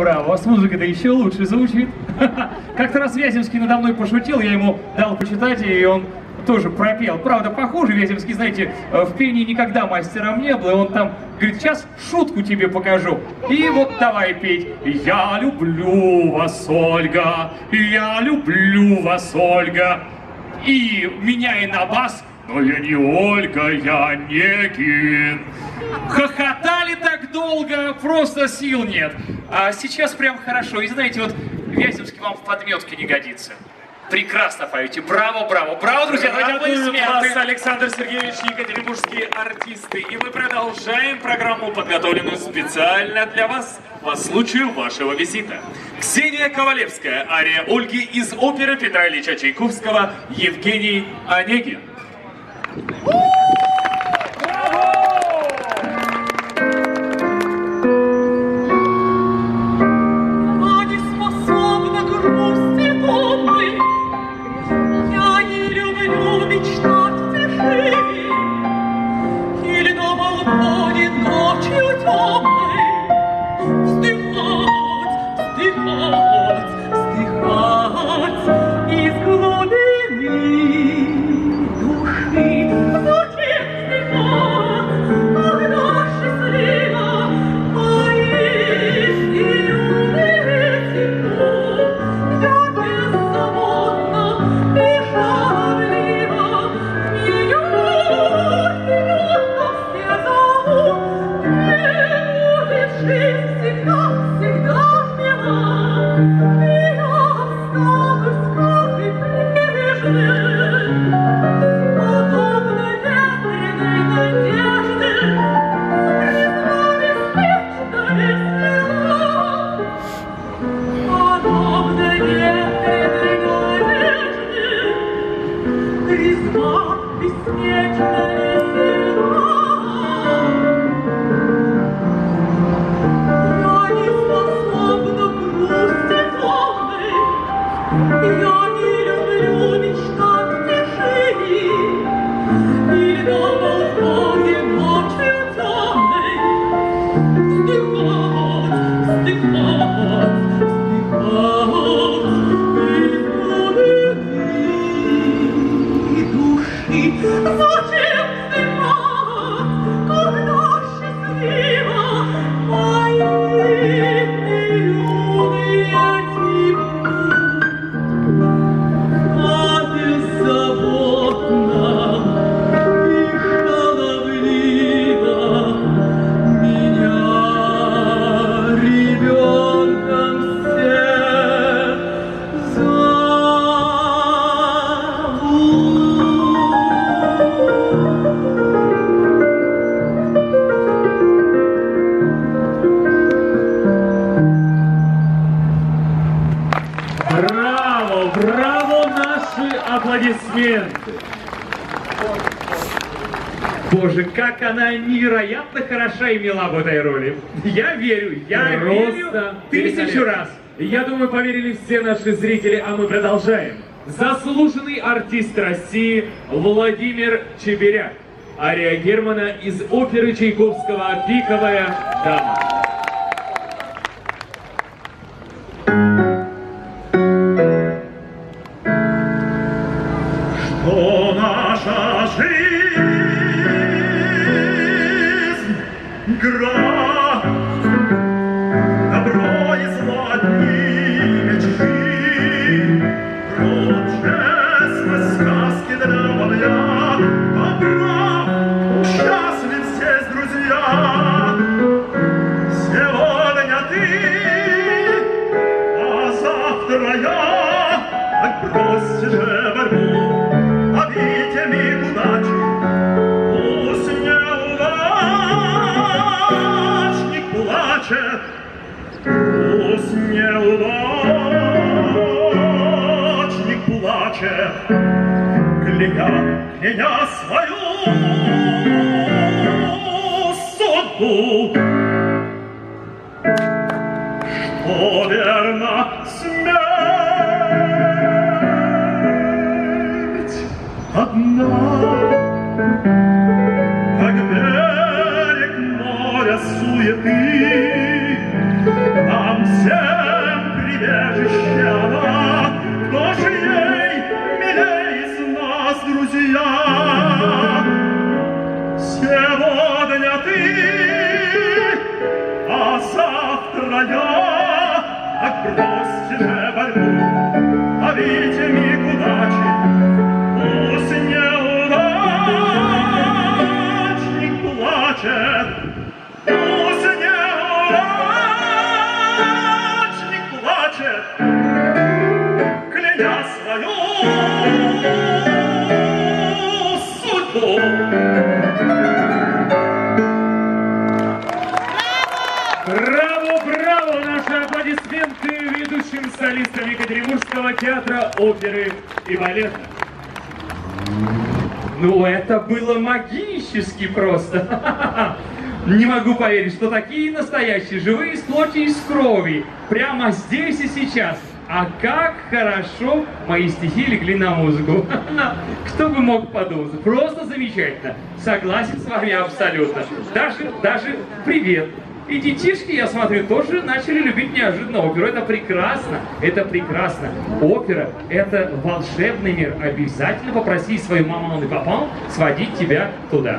браво. А с музыкой-то еще лучше звучит. Как-то раз Вяземский надо мной пошутил, я ему дал почитать, и он тоже пропел. Правда, похоже, Вяземский, знаете, э, в пении никогда мастером не был, и он там говорит, сейчас шутку тебе покажу. И вот давай петь. Я люблю вас, Ольга, я люблю вас, Ольга. И меня и на бас, но я не Ольга, я Некин. Хохотали так долго, просто сил нет. А сейчас прям хорошо. И знаете, вот Вяземский вам в подметке не годится. Прекрасно поете. Браво, браво, браво, друзья. Аплодисменты. вас, Александр Сергеевич Екатеринбургские артисты. И мы продолжаем программу, подготовленную специально для вас по случаю вашего визита. Ксения Ковалевская, ария Ольги из оперы Петра Ильича Чайковского «Евгений Онегин». Я me. Аплодисменты. Боже, как она невероятно хороша и мила в этой роли. Я верю, я верю Просто тысячу великолепно. раз. Я думаю, поверили все наши зрители, а мы продолжаем. Заслуженный артист России Владимир Чеберяк. Ария Германа из оперы Чайковского «Пиковая дама». Жизнь. Гра, кляня, кляня свою судьбу. Что верно смерть солистам Екатеринбургского театра оперы и балета. Ну, это было магически просто. Не могу поверить, что такие настоящие, живые из плоти и из крови, прямо здесь и сейчас. А как хорошо мои стихи легли на музыку. Кто бы мог подумать. Просто замечательно. Согласен с вами абсолютно. Даже, даже привет. И детишки, я смотрю, тоже начали любить неожиданно оперу. Это прекрасно, это прекрасно. Опера – это волшебный мир. Обязательно попроси свою маму и папа сводить тебя туда.